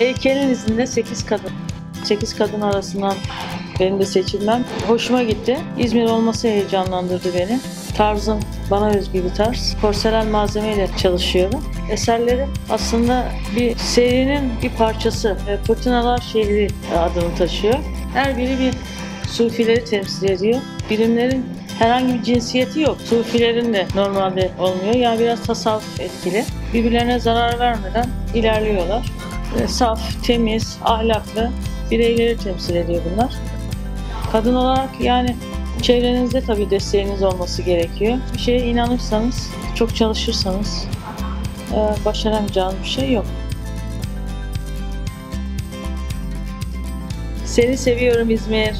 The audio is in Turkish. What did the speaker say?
Heykelin izinde 8 kadın. 8 kadın arasından benim de seçilmem hoşuma gitti. İzmir olması heyecanlandırdı beni. Tarzım bana özgü bir tarz. Porselen malzemeyle çalışıyorum. Eserlerim aslında bir serinin bir parçası. Fırtınalar şehri adını taşıyor. Her biri bir sufileri temsil ediyor. Bilimlerin herhangi bir cinsiyeti yok. Sufilerin de normalde olmuyor. Yani biraz tasavvuf etkili. Birbirlerine zarar vermeden ilerliyorlar. E, Saf, temiz, ahlaklı bireyleri temsil ediyor bunlar. Kadın olarak yani çevrenizde tabii desteğiniz olması gerekiyor. Bir şeye inanırsanız, çok çalışırsanız e, başaramayacağınız bir şey yok. Seni seviyorum İzmir.